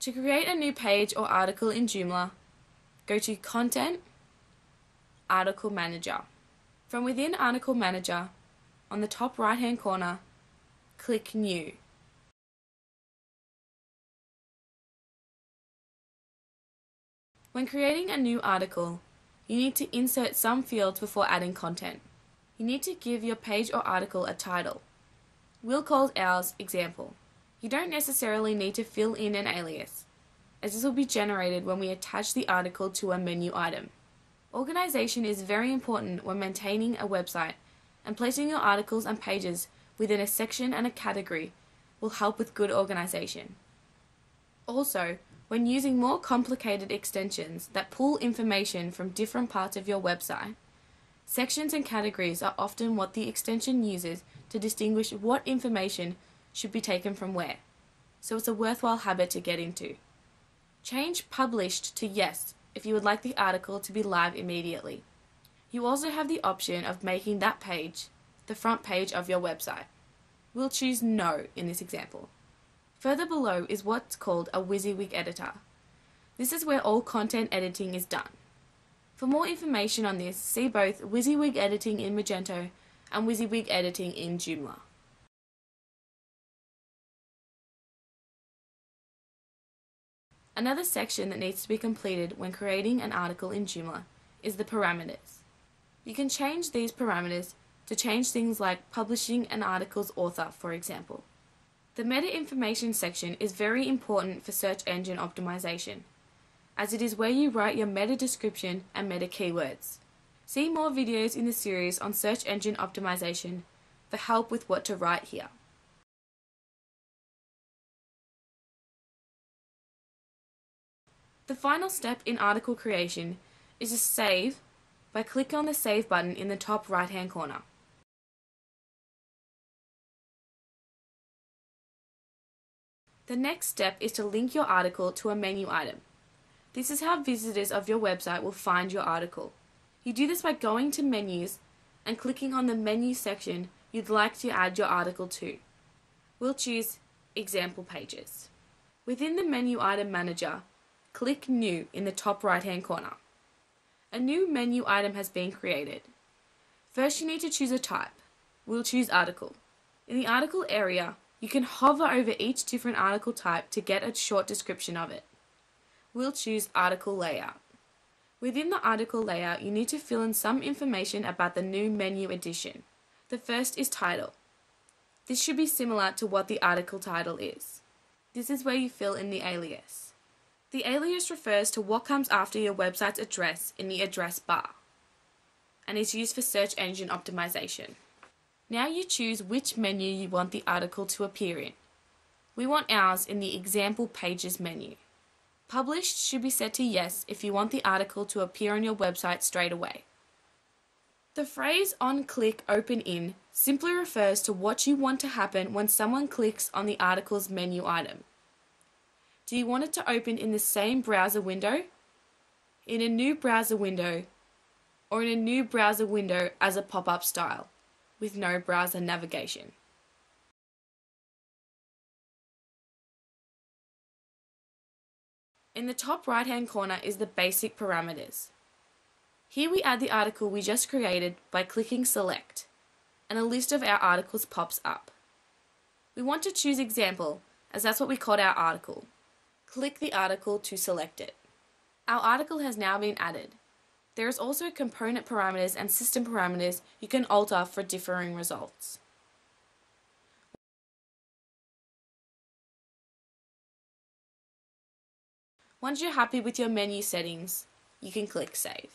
To create a new page or article in Joomla, go to Content, Article Manager. From within Article Manager, on the top right hand corner, click New. When creating a new article, you need to insert some fields before adding content. You need to give your page or article a title. We'll call ours Example. You don't necessarily need to fill in an alias, as this will be generated when we attach the article to a menu item. Organization is very important when maintaining a website, and placing your articles and pages within a section and a category will help with good organization. Also, when using more complicated extensions that pull information from different parts of your website, sections and categories are often what the extension uses to distinguish what information should be taken from where, so it's a worthwhile habit to get into. Change Published to Yes if you would like the article to be live immediately. You also have the option of making that page the front page of your website. We'll choose No in this example. Further below is what's called a WYSIWYG editor. This is where all content editing is done. For more information on this, see both WYSIWYG editing in Magento and WYSIWYG editing in Joomla. Another section that needs to be completed when creating an article in Joomla is the parameters. You can change these parameters to change things like publishing an article's author, for example. The meta information section is very important for search engine optimization, as it is where you write your meta description and meta keywords. See more videos in the series on search engine optimization for help with what to write here. The final step in article creation is to save by clicking on the Save button in the top right hand corner. The next step is to link your article to a menu item. This is how visitors of your website will find your article. You do this by going to menus and clicking on the menu section you'd like to add your article to. We'll choose Example Pages. Within the menu item manager, click New in the top right hand corner. A new menu item has been created. First you need to choose a type. We'll choose Article. In the article area, you can hover over each different article type to get a short description of it. We'll choose Article Layout. Within the article layout, you need to fill in some information about the new menu addition. The first is title. This should be similar to what the article title is. This is where you fill in the alias. The alias refers to what comes after your website's address in the address bar and is used for search engine optimization. Now you choose which menu you want the article to appear in. We want ours in the Example Pages menu. Published should be set to yes if you want the article to appear on your website straight away. The phrase on click open in simply refers to what you want to happen when someone clicks on the article's menu item. Do you want it to open in the same browser window, in a new browser window, or in a new browser window as a pop up style? with no browser navigation. In the top right hand corner is the basic parameters. Here we add the article we just created by clicking select and a list of our articles pops up. We want to choose example as that's what we called our article. Click the article to select it. Our article has now been added. There is also component parameters and system parameters you can alter for differing results. Once you're happy with your menu settings, you can click Save.